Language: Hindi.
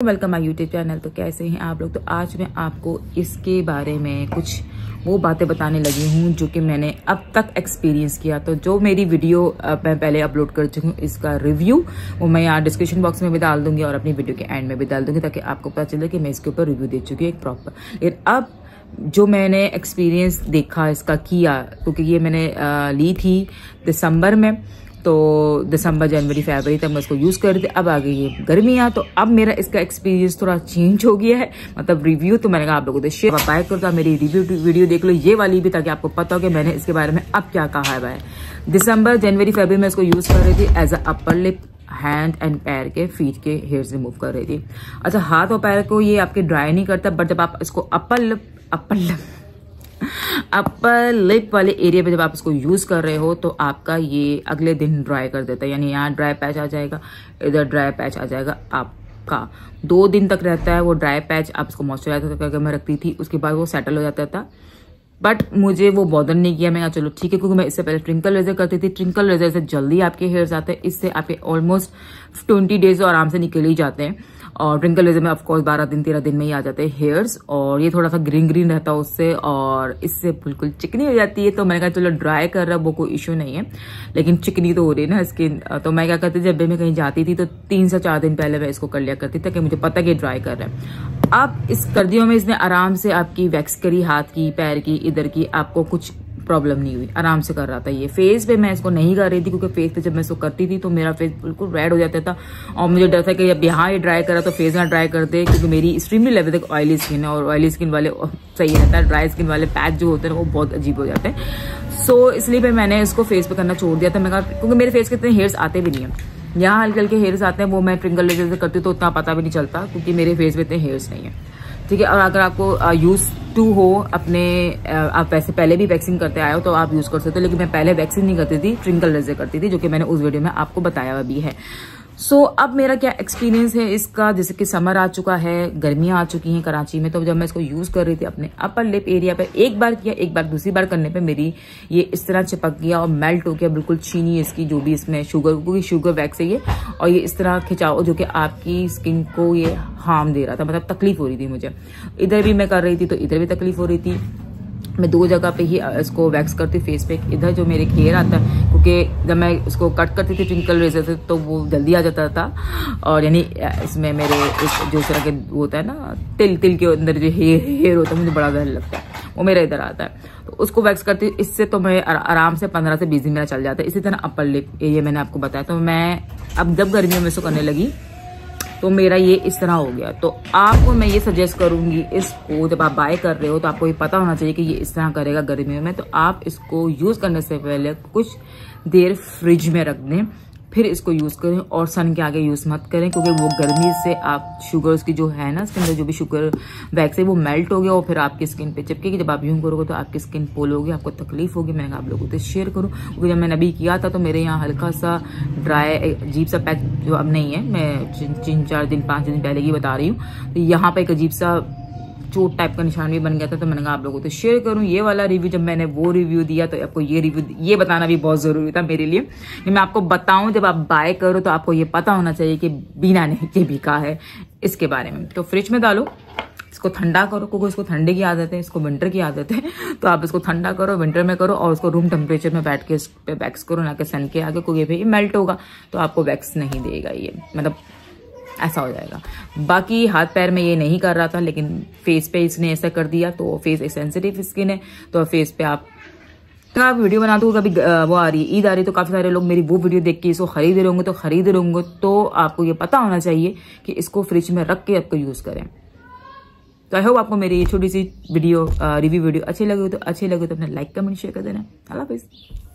वेलकम माई यूट्यूब चैनल तो कैसे हैं आप लोग? तो आज मैं आपको इसके बारे में कुछ वो बातें बताने लगी हूँ जो कि मैंने अब तक एक्सपीरियंस किया। तो जो मेरी वीडियो मैं पहले अपलोड कर चुकी हूँ, इसका रिव्यू वो मैं यहाँ डिस्क्रिप्शन बॉक्स में भी डाल दूँगी और अपनी वीडियो के एंड में भी डाल दूँगी ताकि आपको पता चले कि मैं इसके ऊपर रिव्यू दे चुकी हूँ एक प्रॉपर लेकिन अब जो मैंने एक्सपीरियंस देखा, इसका किया, क्योंकि ये मैंने ली थी दिसंबर में तो दिसंबर, जनवरी, फरवरी तक मैं इसको यूज़ कर रही थी अब आ गई है गर्मियाँ तो अब मेरा इसका एक्सपीरियंस थोड़ा चेंज हो गया है। मतलब रिव्यू तो मैंने कहा आप लोगों को शेयर बाय करो तो मेरी रिव्यू वीडियो देख लो, ये वाली भी, ताकि आपको पता हो कि मैंने इसके बारे में अब क्या कहा है। भाई दिसंबर, जनवरी, फरवरी में इसको यूज़ कर रही थी as a upper lip hand and पैर के फीट के हेयर्स रिमूव कर रही थी। अच्छा हाथ और पैर को ये आपके ड्राई नहीं करता बट जब आप इसको upper lip upper lip upper lip वाले एरिया पे जब आप इसको यूज़ कर रहे हो तो आपका ये अगले दिन ड्राई कर देता है। यानी यहाँ ड्राई पैच आ जाएगा, इधर ड्राई पैच आ जाएगा आपका। दो दिन तक रहता है वो ड्राई पैच आप इसको मॉइस्चराइजर करके मैं रखती थी, उसके बाद वो सेटल हो जाता था। बट मुझे वो बॉदर नहीं किया, मैं चलो ठीक है, क्योंकि मैं इससे पहले ट्रिंकल रेजर करती थी। ट्रिंकल रेजर से जल्दी आपके हेयर्स आते हैं, इससे आपके ऑलमोस्ट ट्वेंटी डेज़ आराम से निकल ही जाते हैं। और ट्रिंकल लेजर में ऑफकोर्स बारह दिन, तेरह दिन में ही आ जाते हैं हेयर्स और ये थोड़ा सा ग्रीन ग्रीन रहता है उससे, और इससे बिल्कुल चिकनी हो जाती है तो मैंने कहा, चलो ड्राई कर रहा, वो कोई इश्यू नहीं है। लेकिन चिकनी तो हो रही है ना स्किन तो मैं क्या करती जब भी मैं कहीं जाती थी तो तीन से चार दिन पहले मैं इसको कर लिया करती थी कि मुझे पता कि ड्राई कर रहा है। अब इस सर्दियों में इसने आराम से आपकी वैक्स करी, हाथ की, पैर की, इधर की, आपको कुछ प्रॉब्लम नहीं हुई। आराम से कर रहा था ये। फेस पे मैं इसको नहीं कर रही थी, क्योंकि फेस पे जब मैं इसको करती थी तो मेरा फेस बिल्कुल रेड हो जाता था। और मुझे डर था कि अब यहाँ ये ड्राई करा तो फेस ना ड्राई कर दे, क्योंकि मेरी एक्सट्रीमली लेवल तक ऑयली स्किन है, और ऑयली स्किन वाले सही रहता है ड्राई स्किन वाले पैच जो होते हैं वो बहुत अजीब हो जाते हैं। सो इसलिए फिर मैंने इसको फेस पे करना छोड़ दिया था। मैं क्योंकि मेरे फेस के इतने हेयर्स आते भी नहीं है। यहाँ हल्के हल्के हेयर्स आते हैं, वो मैं ट्रिंगल लेजर से करती तो उतना पता भी नहीं चलता, क्योंकि मेरे फेस पे इतने हेयर्स नहीं है। ठीक है, और अगर आपको यूज़ टू हो अपने आप वैसे पहले भी वैक्सिंग करते आए हो तो आप यूज़ कर सकते हो, लेकिन मैं पहले वैक्सिंग नहीं करती थी ट्रिंकल रेजर करती थी, जो कि मैंने उस वीडियो में आपको बताया भी है। सो so, अब मेरा क्या एक्सपीरियंस है? इसका जैसे कि समर आ चुका है गर्मियाँ आ चुकी हैं कराची में तो जब मैं इसको यूज़ कर रही थी अपने अपर लिप एरिया पे एक बार किया एक बार दूसरी बार करने पे मेरी ये इस तरह चिपक गया और मेल्ट हो गया बिल्कुल चीनी इसकी जो भी इसमें शुगर क्योंकि शुगर वैक्स है ये और ये इस तरह खिंचाओ जो कि आपकी स्किन को ये हार्म दे रहा था मतलब तकलीफ़ हो रही थी मुझे। इधर भी मैं कर रही थी तो इधर भी तकलीफ़ हो रही थी। मैं दो जगह पे ही इसको वैक्स करती हूँ फेस पे, इधर जो मेरे घेर आता है, क्योंकि जब मैं इसको कट करती थी ट्विंकल रेजर से तो वो जल्दी आ जाता था। और यानी इसमें मेरे इस, जो तरह के होता है ना, तिल तिल के अंदर जो हेयर हेयर होता है, मुझे बड़ा डर लगता है। वो मेरा इधर आता है। तो उसको वैक्स करती, इससे तो मैं आराम से पंद्रह से बीस दिन मेरा चल जाता है। इसी तरह अपर लिप ये मैंने आपको बताया। तो मैं, अब जब गर्मियों में इसको करने लगी तो मेरा ये इस तरह हो गया। तो आपको मैं ये सजेस्ट करूँगी, इसको जब आप बाय कर रहे हो तो आपको ये पता होना चाहिए कि ये इस तरह करेगा गर्मियों में। तो आप इसको यूज़ करने से पहले कुछ देर फ्रिज में रख दें। फिर इसको यूज़ करें और सन के आगे यूज़ मत करें, क्योंकि वो गर्मी से आप शुगर उसकी जो है ना उसके अंदर जो भी शुगर वैक्स है वो मेल्ट हो गया और फिर आपकी स्किन पे चिपकेगी। जब आप यूँ करोगे तो आपकी स्किन पोल होगी, आपको तकलीफ़ होगी। मैंने आप लोगों से शेयर करूँ, क्योंकि जब मैंने अभी किया था तो मेरे यहाँ हल्का सा ड्राई अजीब सा पैक जो अब नहीं है, मैं तीन चार दिन, पाँच दिन पहले की बता रही हूँ। तो यहाँ पे एक अजीब सा चोट टाइप का निशान भी बन गया था तो मैंने कहा आप लोगों को तो शेयर करूँ। ये वाला रिव्यू जब मैंने वो रिव्यू दिया तो आपको ये रिव्यू ये बताना भी बहुत ज़रूरी था मेरे लिए। कि मैं आपको बताऊँ, जब आप बाय करो तो आपको ये पता होना चाहिए कि बिना नहीं, के बिका है इसके बारे में। तो फ्रिज में डालो, इसको ठंडा करो, क्योंकि इसको ठंडे की आदत है, इसको विंटर की आदत है तो आप इसको ठंडा करो विंटर में करो, और उसको रूम टेम्परेचर में बैठ के इस पे वैक्स करो, ना कि सन के आगे, क्योंकि भाई मेल्ट होगा तो आपको वैक्स नहीं देगा ये। मतलब ऐसा हो जाएगा। बाकी हाथ पैर में ये नहीं कर रहा था, लेकिन फेस पे इसने ऐसा कर दिया तो फेस एक सेंसिटिव स्किन है तो फेस पे आप तो आप वीडियो बनाते हो, कभी वो आ रही है, ईद आ रही है तो काफ़ी सारे लोग मेरी वो वीडियो देख के इसको खरीद रहे होंगे तो खरीद रहे होंगे तो आपको ये पता होना चाहिए कि इसको फ्रिज में रख के आपको यूज़ करें। तो आई होप आपको मेरी छोटी सी वीडियो रिव्यू वीडियो अच्छी लगे तो अच्छी लगे तो अपने लाइक कमेंट शेयर कर देना। अल्लाह